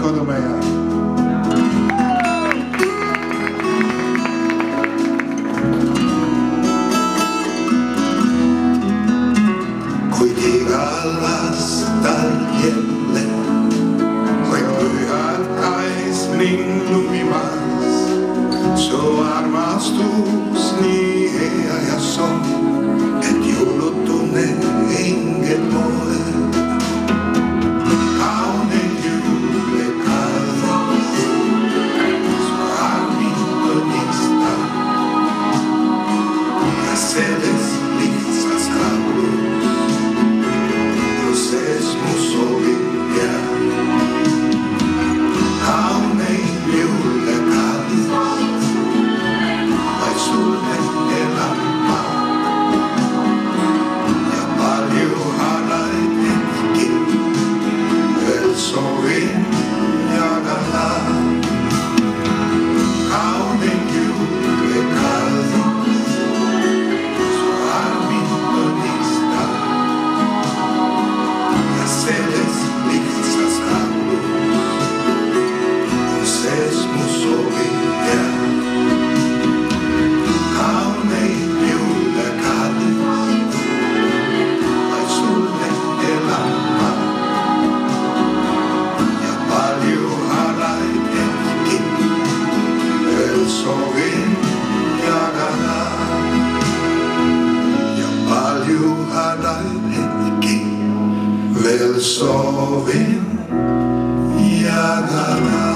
Kodomaya. Min lumimas, so armas tus niños. Sovin jagana.